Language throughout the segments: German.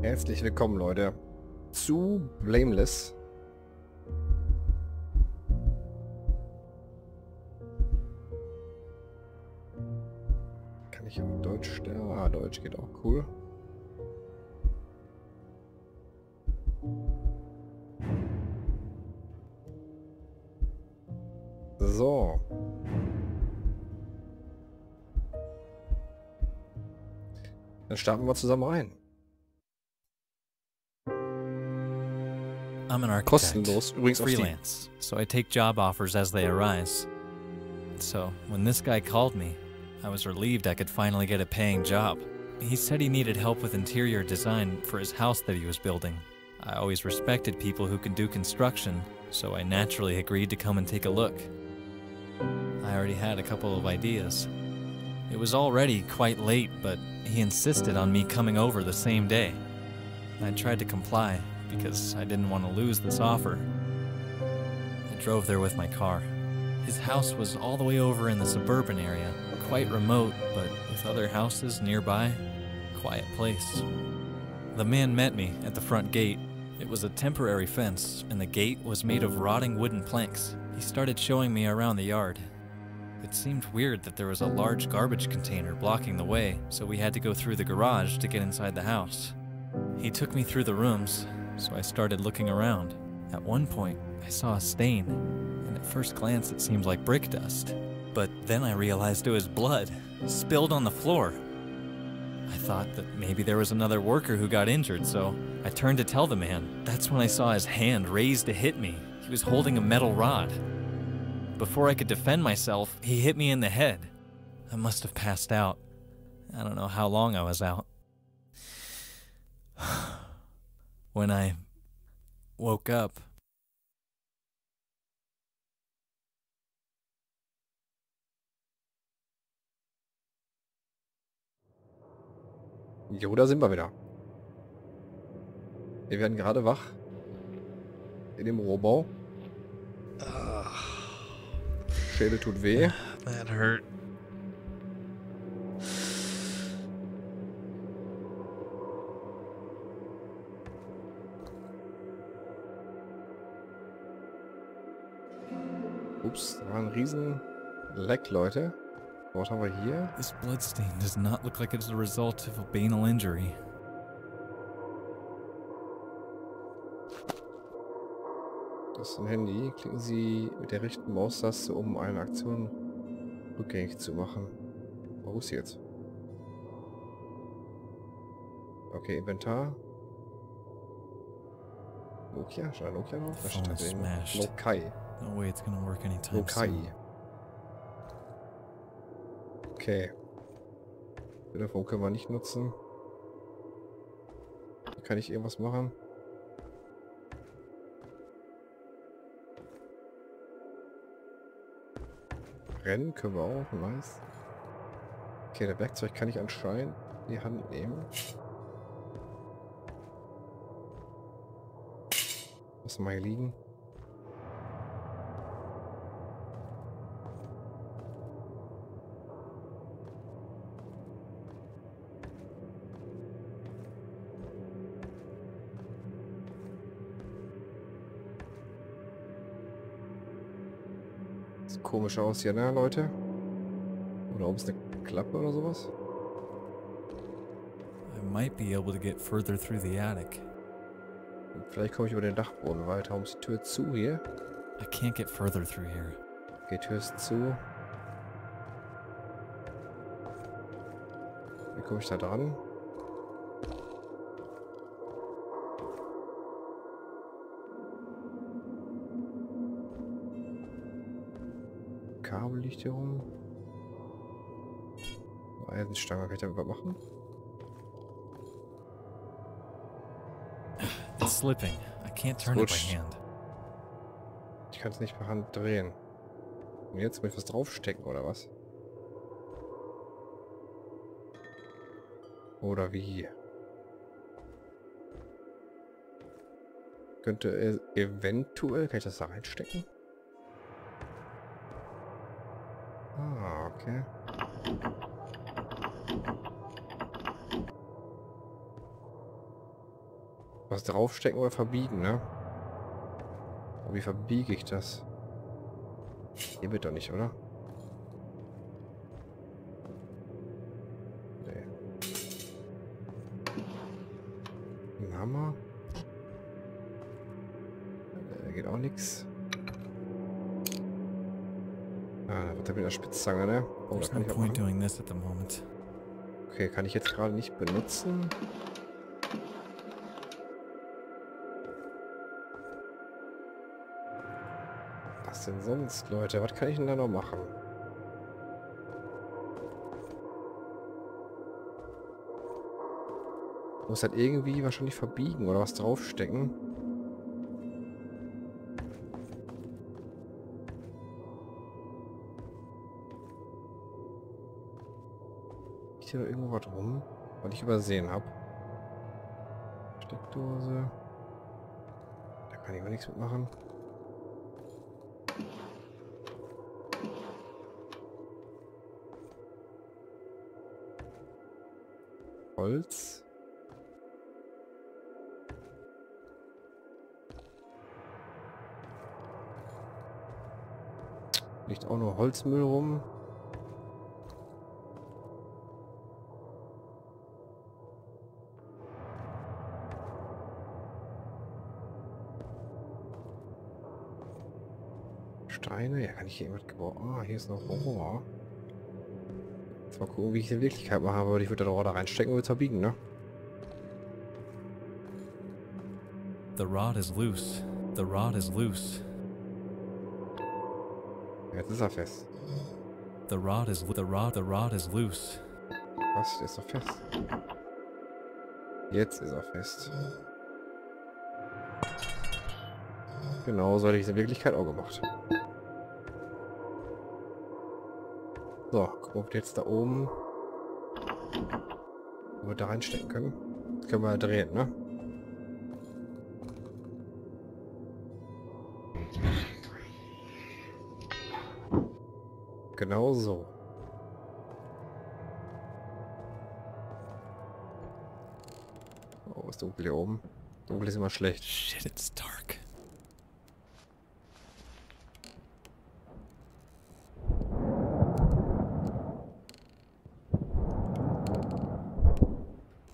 Herzlich willkommen, Leute, zu Blameless. Kann ich auf Deutsch stellen? Ah, Deutsch geht auch cool. So. Dann starten wir zusammen rein. I'm an architect, Kostenlos. Übrigens auf freelance, so I take job offers as they arise. So when this guy called me, I was relieved I could finally get a paying job. He said he needed help with interior design for his house that he was building. I always respected people who can do construction, so I naturally agreed to come and take a look. I already had a couple of ideas. It was already quite late, but he insisted on me coming over the same day. I tried to comply because I didn't want to lose this offer. I drove there with my car. His house was all the way over in the suburban area, quite remote, but with other houses nearby, quiet place. The man met me at the front gate. It was a temporary fence, and the gate was made of rotting wooden planks. He started showing me around the yard. It seemed weird that there was a large garbage container blocking the way, so we had to go through the garage to get inside the house. He took me through the rooms, so I started looking around. At one point, I saw a stain, and at first glance it seemed like brick dust. But then I realized it was blood, spilled on the floor. I thought that maybe there was another worker who got injured, so I turned to tell the man. That's when I saw his hand raised to hit me. He was holding a metal rod. Before I could defend myself, he hit me in the head. I must have passed out. I don't know how long I was out. when I woke up, Jo, da sind wir wieder. Wir werden gerade wach. In dem Rohbau. Schädel tut weh. that hurt. Riesen Leck, Leute. Was haben wir hier? This bloodstain does not look like it's a result of a banal injury. Das ist ein Handy. Klicken Sie mit der rechten Maustaste, um eine Aktion rückgängig zu machen. Wo ist jetzt? Okay, Inventar. Nokia? Da Nokia drauf? Da steht smashed. Nokai. No way it's gonna work anytime Nokai. soon. Okay. Telefon können wir nicht nutzen. Kann ich irgendwas machen? Rennen können wir auch, nice. Okay, der Werkzeug kann ich anscheinend in die Hand nehmen. Lass mal hier liegen. Komisch aus hier, ne, Leute? Oder oben ist eine Klappe oder sowas? I might be able to get further through the attic. Vielleicht komme ich über den Dachboden weiter. Warum ist die Tür zu hier? I can't get further through here. Okay, Tür ist zu. Wie komme ich da dran? Kabel liegt hier rum. Eisenstange, kann ich damit was machen? Slipping. I can't turn it by hand. Ich kann es nicht per Hand drehen. Und jetzt muss ich was draufstecken, oder was? Oder wie? Könnte es eventuell... Kann ich das da reinstecken? Ah, okay. Was draufstecken oder verbiegen, ne? Aber wie verbiege ich das? Hier wird doch nicht, oder? Nee. Ein Hammer. Äh, geht auch nichts. Ah, da wird er mit der Spitzzange, ne? Oh, da kann ich auch. Okay, kann ich jetzt gerade nicht benutzen. Was denn sonst, Leute? Was kann ich denn da noch machen? Muss halt irgendwie wahrscheinlich verbiegen oder was draufstecken. Liegt hier irgendwo was rum, was ich übersehen habe? Steckdose. Da kann ich aber nichts mitmachen. Holz. Liegt auch nur Holzmüll rum. Steine? Ja, kann ich hier irgendwas gebrauchen? Ah, hier ist noch Rohr. Mal gucken, wie ich es in Wirklichkeit mache, aber ich würde da Rohr da reinstecken und verbiegen, ne? The rod is loose. The rod is loose. Jetzt ist er fest. The rod is the rod the rod is loose. Was? Ist doch fest. Jetzt ist er fest. Genau, so hätte ich es in Wirklichkeit auch gemacht. So, gucken, ob wir jetzt da oben wo wir da reinstecken können. Das können wir drehen, ne? Genau so. Oh, ist dunkel hier oben. Dunkel ist immer schlecht. Shit, it's dark.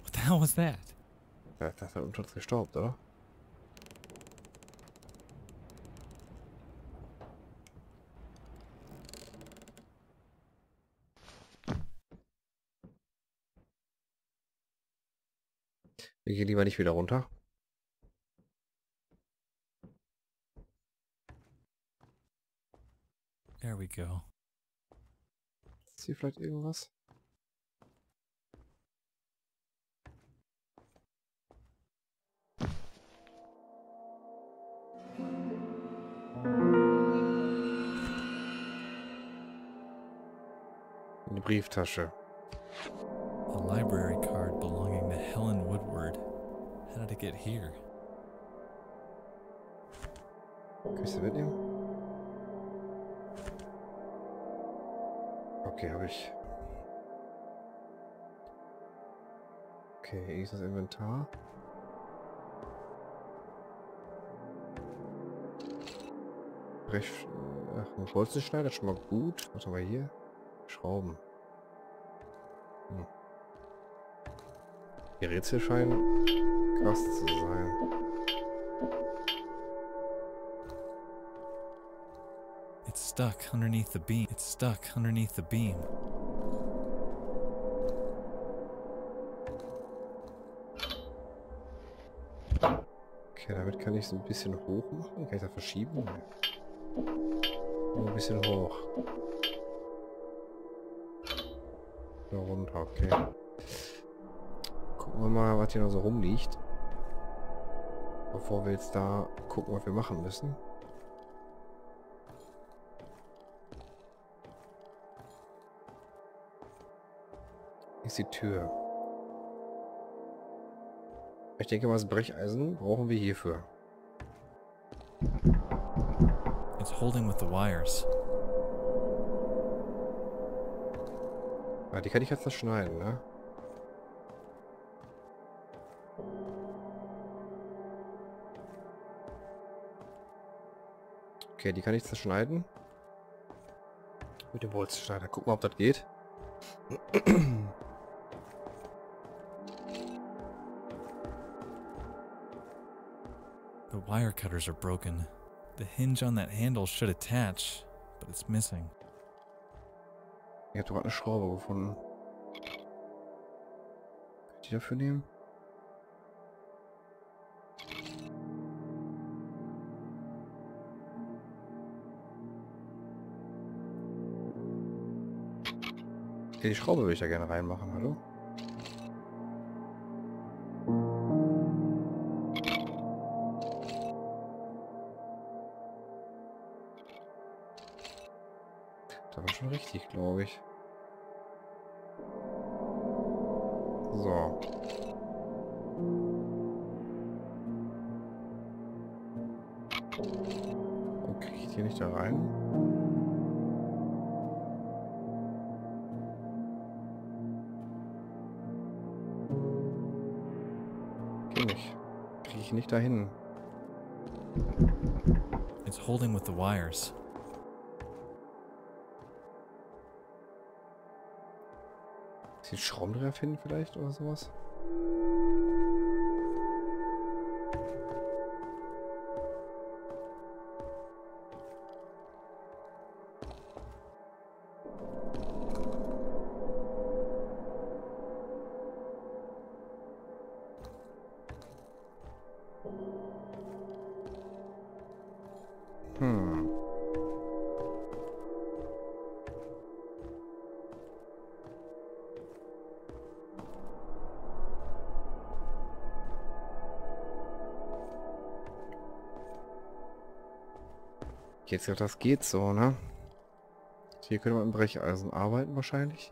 What the hell was that? Ja, das hat unter uns gestaubt, oder? Wir gehen lieber nicht wieder runter. There we go. Ist hier vielleicht irgendwas? Brieftasche. A library card belonging to Helen Woodward. How did it get here? Kann ich sie mitnehmen? Okay, habe ich. Okay, hier ist das Inventar. Recht, ach, ein Bolzenschneider, schon mal gut. Was haben wir hier? Schrauben. Die Rätsel scheinen krass zu sein. It's stuck underneath the beam. It's stuck underneath the beam. Okay, damit kann ich es ein bisschen hoch machen. Kann ich da verschieben? Nur ein bisschen hoch. Da runter, okay. Gucken wir mal, was hier noch so rumliegt. Bevor wir jetzt da gucken, was wir machen müssen. Hier ist die Tür. Ich denke mal, das Brecheisen brauchen wir hierfür. It's holding with the wires. Ah, die kann ich jetzt zerschneiden, ne? Okay, die kann ich zerschneiden. Mit dem Bolzenschneider. Gucken wir, ob das geht. The wire cutters are broken. The hinge on that handle should attach, but it's missing. Ich habe gerade eine Schraube gefunden. Kann ich die dafür nehmen? Die Schraube würde ich da gerne reinmachen, hallo? Das war schon richtig, glaube ich. Nicht dahin. It's holding with the wires. Ist hier ein Schraubendreher finden vielleicht oder sowas? Jetzt ja, das geht so, ne? Hier können wir im Brecheisen arbeiten wahrscheinlich.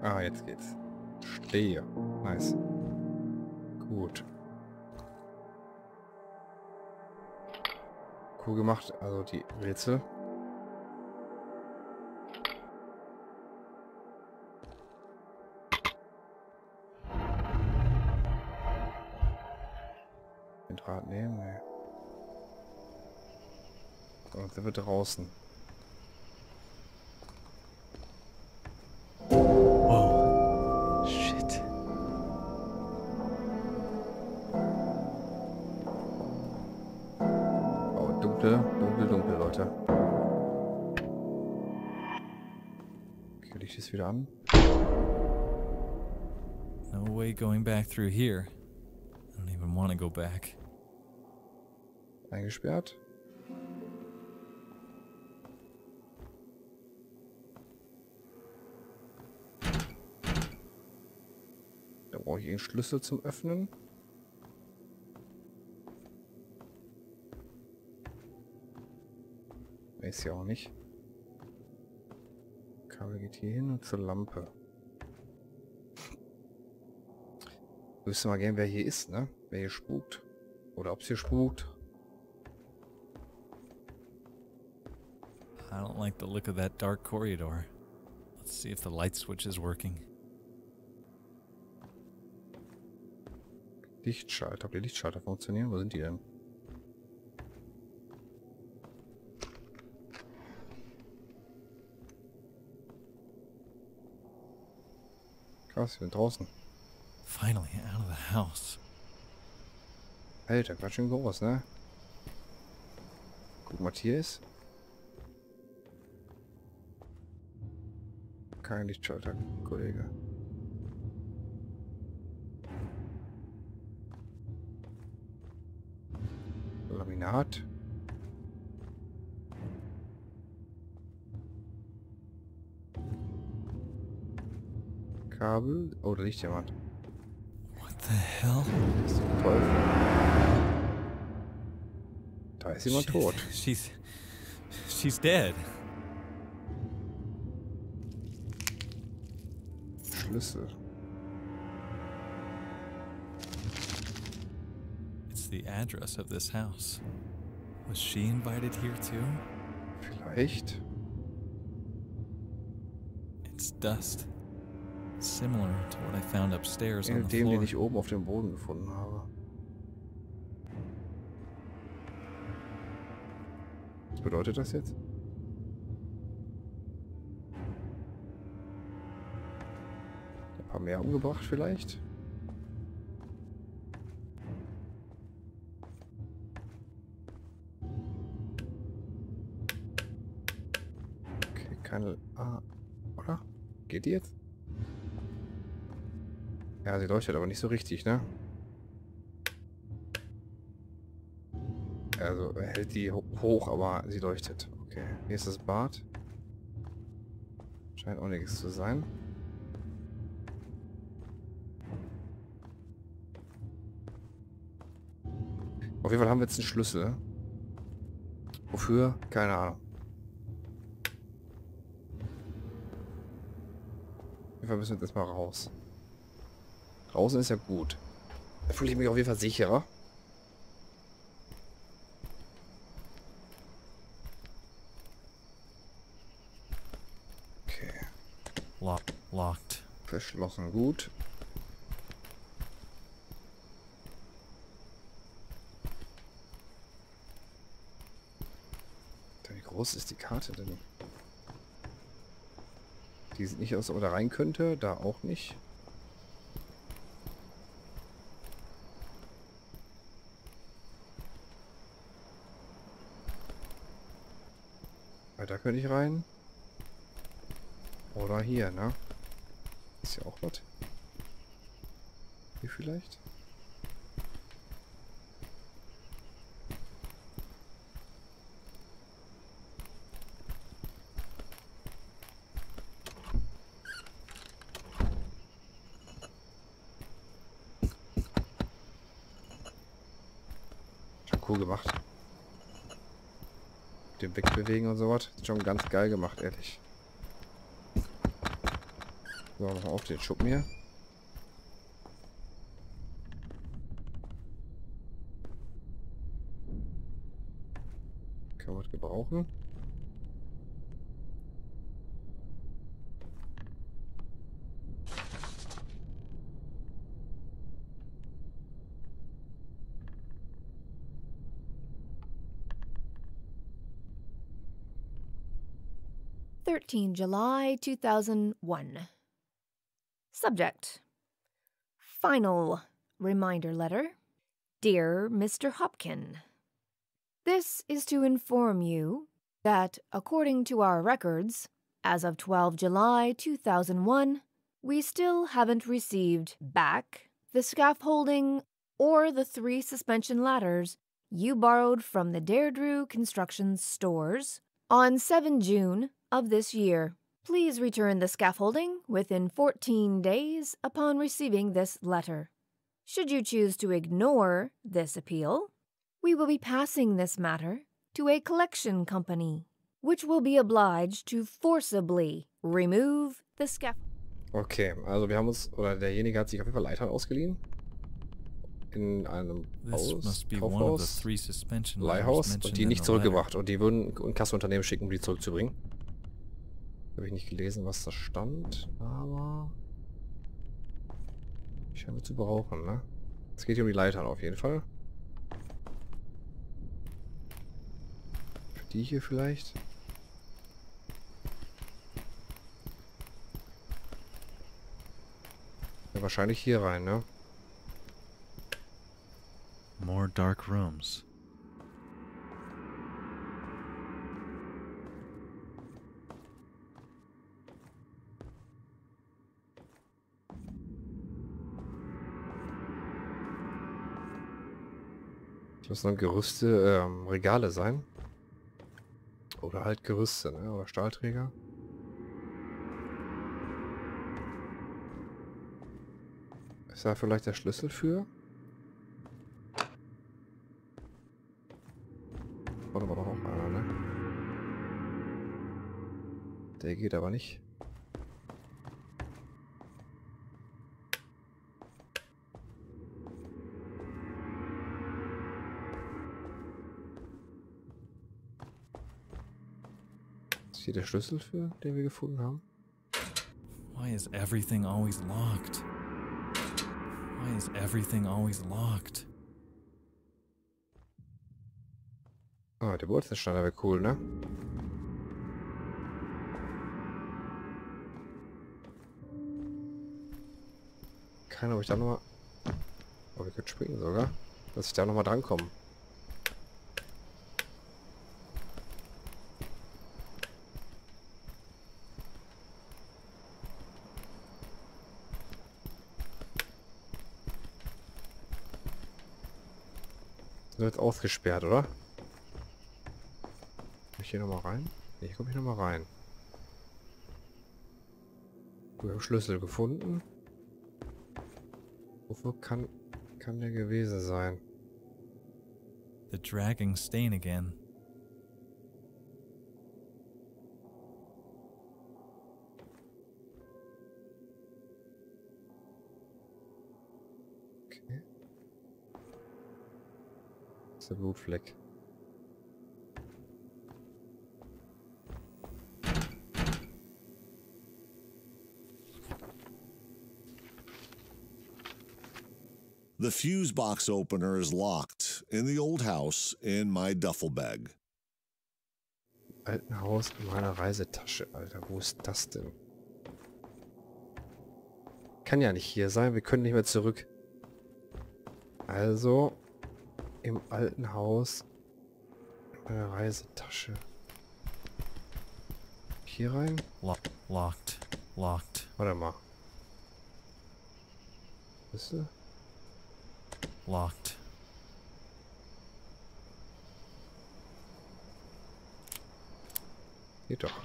Ah, jetzt geht's. Stehe. Nice. Gut. Cool gemacht, also die Rätsel. Den Draht nehmen, ne. So, jetzt sind wir draußen. Dunkel, dunkel, dunkel, Leute. Okay, Licht ist wieder an. No way going back through here. I don't even want to go back. Eingesperrt. Da brauche ich einen Schlüssel zum Öffnen. Weiß ja auch nicht. Kabel geht hier hin und zur Lampe. Wüsste mal gern, wer hier ist, ne? Wer hier spukt. Oder ob es hier spukt. I don't like the look of that dark corridor. Let's see if the light switch is working. Lichtschalter. Ob die Lichtschalter funktionieren? Wo sind die denn? Krass, wir sind draußen. Finally out of the house. Alter, ganz schön groß, ne? Guck mal, hier ist. Kein Lichtschalter, Kollege. Laminat. Kabel. Oh, da liegt jemand. What the hell? Das ist der Teufel. Da ist jemand Shit. tot. She's she's dead. Schlüssel. the address of this house. Was she invited here too? Vielleicht. It's dust. Similar to what I found upstairs on the dem, floor. den ich oben auf dem Boden gefunden habe. Was bedeutet das jetzt? Ein paar mehr umgebracht vielleicht? Okay, keine... Ah, oder? Geht die jetzt? Ja, sie leuchtet aber nicht so richtig, ne? Also, hält die ho- hoch, aber sie leuchtet. Okay, hier ist das Bad. Scheint auch nichts zu sein. Auf jeden Fall haben wir jetzt einen Schlüssel. Wofür? Keine Ahnung. Auf jeden Fall müssen wir jetzt erstmal raus. Draußen ist ja gut. Da fühle ich mich auf jeden Fall sicherer. Okay, Lock- locked. verschlossen gut. Wie groß ist die Karte denn? Die sieht nicht aus, ob man da rein könnte. Da auch nicht. Da könnte ich rein. Oder hier, ne? Ist ja auch was. Hier vielleicht? Cool gemacht. Dem Wegbewegen und sowas. Schon ganz geil gemacht, ehrlich. So, noch auf den Schuppen hier. Kann man gebrauchen. Thirteen July two thousand one. Subject Final reminder letter. Dear Mr. Hopkin, This is to inform you that, according to our records, as of 12 July 2001, we still haven't received back the scaffolding or the three suspension ladders you borrowed from the Deirdre Construction stores on 7 June of this year. Please return the scaffolding within 14 days upon receiving this letter. Should you choose to ignore this appeal, we will be passing this matter to a collection company, which will be obliged to forcibly remove the scaffolding. Okay, also wir haben uns, oder derjenige hat sich auf jeden Fall Leitern ausgeliehen. In einem This Haus, must be one of the Kaufhaus, three suspension ladders Leihhaus mentioned und die in nicht the letter. zurückgebracht. Und die würden ein Kassenunternehmen schicken, um die zurückzubringen. Habe ich nicht gelesen, was da stand, aber... Die scheinen wir zu brauchen, ne? Es geht hier um die Leitern auf jeden Fall. Für die hier vielleicht? Ja, wahrscheinlich hier rein, ne? More dark rooms. Müssen dann Gerüste, ähm, Regale sein. Oder halt Gerüste, ne? Oder Stahlträger. Ist da vielleicht der Schlüssel für? Warte mal, doch einer, ne? Der geht aber nicht. Hier der Schlüssel für, den wir gefunden haben? Why is everything always locked? Why is everything always locked? Ah, der Wurzelschneider wäre cool, ne? Keine, ob ich da nochmal... Oh, wir können springen sogar. Dass ich da nochmal drankomme. Wird ausgesperrt, oder? Komm ich hier nochmal rein? Ne, hier komme ich nochmal rein. Wir haben Schlüssel gefunden. Wofür kann, kann der gewesen sein? The dragging stain again. Der Blutfleck. The fuse box opener is locked in the old house in my duffel bag. Alten Haus in meiner Reisetasche, Alter. Wo ist das denn? Kann ja nicht hier sein. Wir können nicht mehr zurück. Also, im alten Haus in meiner Reisetasche. Hier rein? Lo locked. Locked. Warte mal. Bist du? Locked. Geht doch.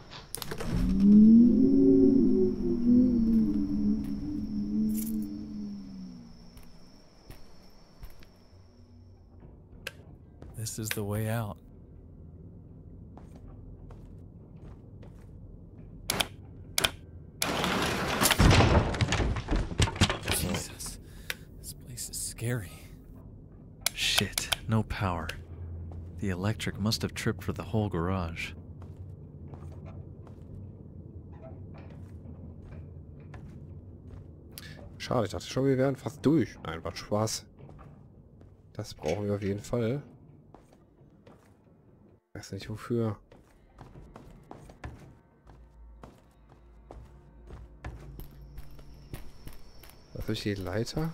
This is the way out. Jesus. This place is scary. Shit, no power. The electric must have tripped for the whole garage. Schade, ich dachte schon, wir wären fast durch. Nein, war Spaß. Das brauchen wir auf jeden Fall. Weiß nicht wofür. Was durch die Leiter?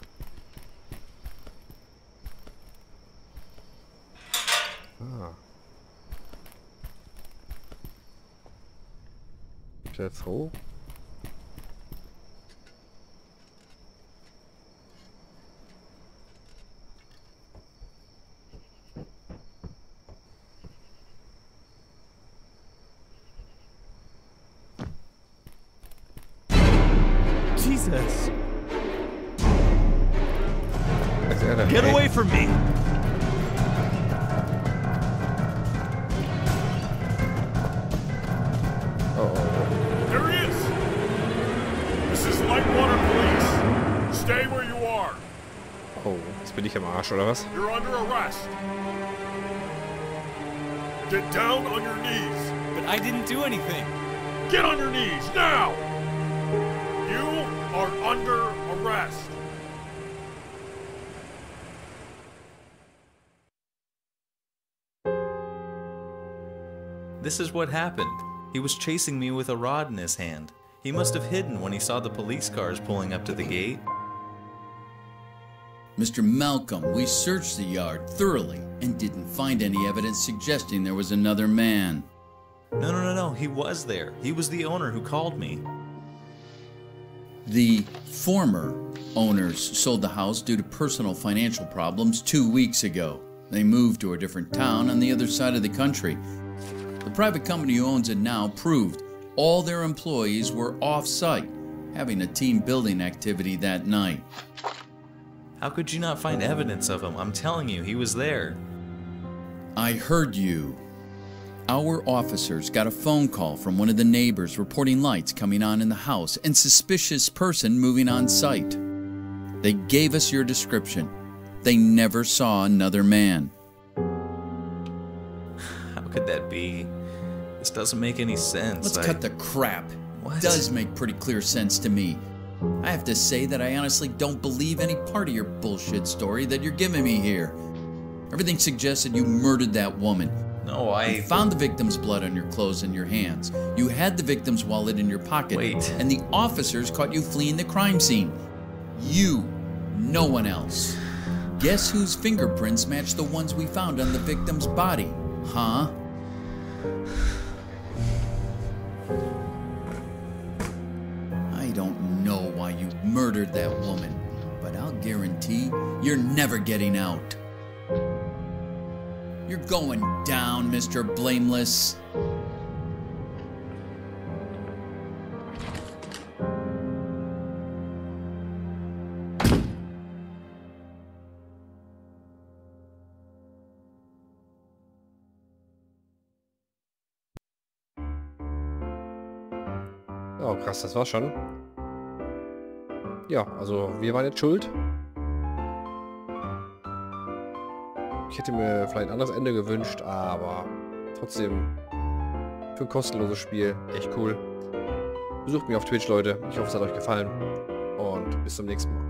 Ah. Ich jetzt hoch? Arsch, oder was? You're under arrest. Get down on your knees. But I didn't do anything! Get on your knees now! You are under arrest. This is what happened. He was chasing me with a rod in his hand. He must have hidden when he saw the police cars pulling up to the gate. Mr. Malcolm, we searched the yard thoroughly and didn't find any evidence suggesting there was another man. No, no, no, no. He was there. He was the owner who called me. The former owners sold the house due to personal financial problems two weeks ago. They moved to a different town on the other side of the country. The private company who owns it now proved all their employees were off site, having a team building activity that night. How could you not find evidence of him? I'm telling you, he was there. I heard you. Our officers got a phone call from one of the neighbors reporting lights coming on in the house and suspicious person moving on site. They gave us your description. They never saw another man. How could that be? This doesn't make any sense. Let's I- cut the crap. What? Does make pretty clear sense to me. I have to say that I honestly don't believe any part of your bullshit story that you're giving me here. Everything suggests that you murdered that woman. No, You I. found the victim's blood on your clothes and your hands. You had the victim's wallet in your pocket. Wait. And the officers caught you fleeing the crime scene. You, no one else. Guess whose fingerprints match the ones we found on the victim's body? Huh? Don't know why you murdered that woman, but I'll guarantee you're never getting out. You're going down, Mr. Blameless. Oh, krass, das war schon. Ja, also wir waren jetzt schuld. Ich hätte mir vielleicht ein anderes Ende gewünscht, aber trotzdem für ein kostenloses Spiel echt cool. Besucht mich auf Twitch, Leute. Ich hoffe, es hat euch gefallen. Und bis zum nächsten Mal.